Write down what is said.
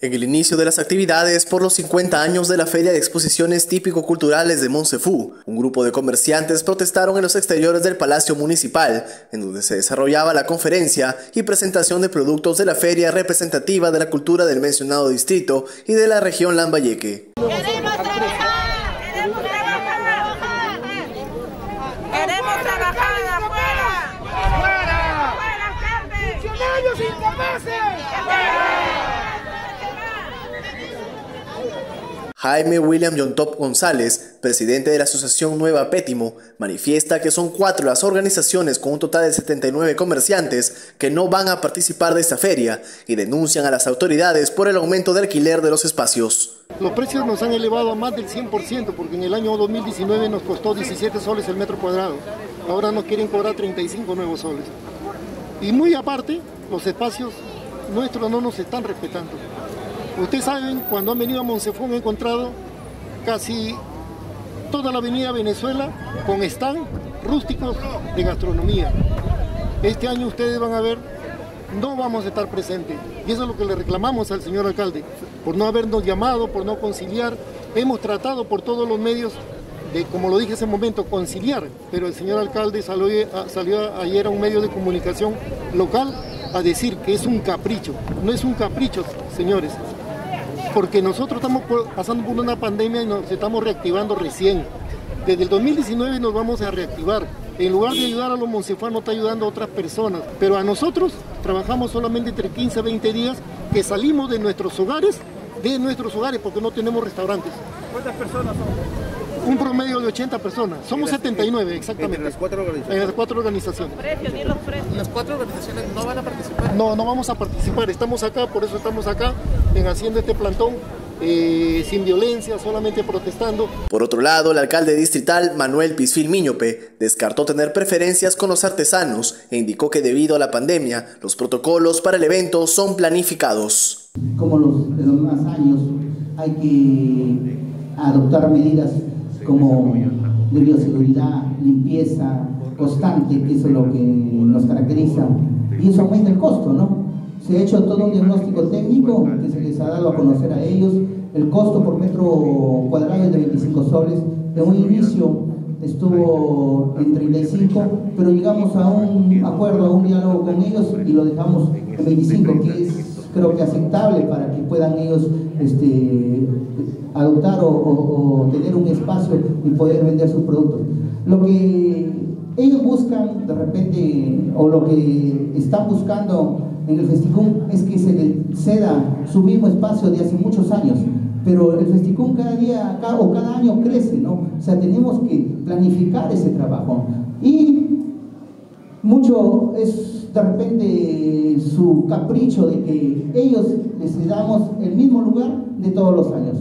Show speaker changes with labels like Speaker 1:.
Speaker 1: En el inicio de las actividades por los 50 años de la Feria de Exposiciones Típico-Culturales de Monsefú, un grupo de comerciantes protestaron en los exteriores del Palacio Municipal, en donde se desarrollaba la conferencia y presentación de productos de la feria representativa de la cultura del mencionado distrito y de la región Lambayeque.
Speaker 2: Queremos trabajar, queremos trabajar, queremos trabajar afuera,
Speaker 3: ¡Fuera!
Speaker 2: afuera,
Speaker 3: ¡Funcionarios
Speaker 1: Jaime William Yontop González, presidente de la Asociación Nueva Pétimo, manifiesta que son cuatro las organizaciones con un total de 79 comerciantes que no van a participar de esta feria y denuncian a las autoridades por el aumento de alquiler de los espacios.
Speaker 4: Los precios nos han elevado a más del 100% porque en el año 2019 nos costó 17 soles el metro cuadrado. Ahora nos quieren cobrar 35 nuevos soles. Y muy aparte, los espacios nuestros no nos están respetando. Ustedes saben, cuando han venido a Monsefón han encontrado casi toda la avenida Venezuela con stand rústicos de gastronomía. Este año ustedes van a ver, no vamos a estar presentes. Y eso es lo que le reclamamos al señor alcalde, por no habernos llamado, por no conciliar. Hemos tratado por todos los medios de, como lo dije hace un momento, conciliar, pero el señor alcalde salió, salió ayer a un medio de comunicación local a decir que es un capricho. No es un capricho, señores porque nosotros estamos pasando por una pandemia y nos estamos reactivando recién. Desde el 2019 nos vamos a reactivar. En lugar de ayudar a los moncefanos, está ayudando a otras personas. Pero a nosotros trabajamos solamente entre 15 a 20 días que salimos de nuestros hogares, de nuestros hogares, porque no tenemos restaurantes.
Speaker 3: ¿Cuántas personas son?
Speaker 4: Un promedio de 80 personas. Somos 79, exactamente.
Speaker 5: ¿En las cuatro organizaciones?
Speaker 4: En las cuatro organizaciones.
Speaker 5: ¿Las cuatro organizaciones no van a participar?
Speaker 4: No, no vamos a participar. Estamos acá, por eso estamos acá, en haciendo este plantón. Eh, sin violencia, solamente protestando.
Speaker 1: Por otro lado, el alcalde distrital Manuel Pisfil Miñope descartó tener preferencias con los artesanos e indicó que debido a la pandemia, los protocolos para el evento son planificados.
Speaker 6: Como los, los demás años, hay que adoptar medidas como de bioseguridad, limpieza constante, que es lo que nos caracteriza, y eso aumenta el costo, ¿no? Se ha hecho todo un diagnóstico técnico que se les ha dado a conocer a ellos, el costo por metro cuadrado es de 25 soles, en un inicio estuvo en 35, pero llegamos a un acuerdo, a un diálogo con ellos y lo dejamos en 25, que es creo que aceptable para que puedan ellos este, adoptar o, tener un espacio y poder vender sus productos. Lo que ellos buscan de repente, o lo que están buscando en el Festicum es que se les ceda su mismo espacio de hace muchos años. Pero el Festicum cada día o cada año crece, ¿no? O sea, tenemos que planificar ese trabajo. Y mucho es de repente su capricho de que ellos les damos el mismo lugar de todos los años.